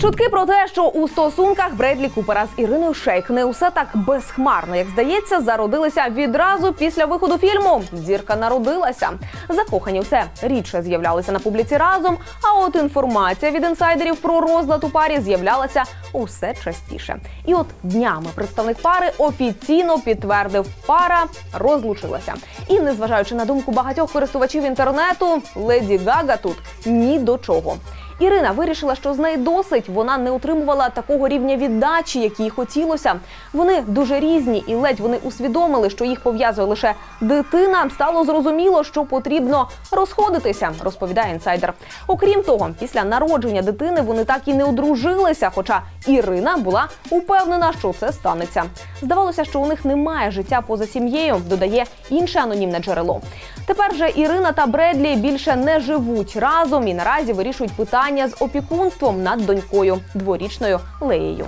Чутки про те, що у стосунках Бредлі Купера з Іриною Шейк не усе так безхмарно, як здається, зародилися відразу після виходу фільму. Зірка народилася. Закохані все рідше з'являлися на публіці разом. А от інформація від інсайдерів про розлад у парі з'являлася усе частіше. І от днями представник пари офіційно підтвердив, пара розлучилася. І незважаючи на думку багатьох користувачів інтернету, леді Гага тут ні до чого. Ірина вирішила, що з неї досить. Вона не отримувала такого рівня віддачі, як їй хотілося. Вони дуже різні, і ледь вони усвідомили, що їх пов'язує лише дитина. Стало зрозуміло, що потрібно розходитися, розповідає інсайдер. Окрім того, після народження дитини вони так і не одружилися. Хоча Ірина була упевнена, що це станеться. Здавалося, що у них немає життя поза сім'єю. Додає інше анонімне джерело. Тепер же Ірина та Бредлі більше не живуть разом і наразі вирішують питання з опікунством над донькою дворічною Леєю.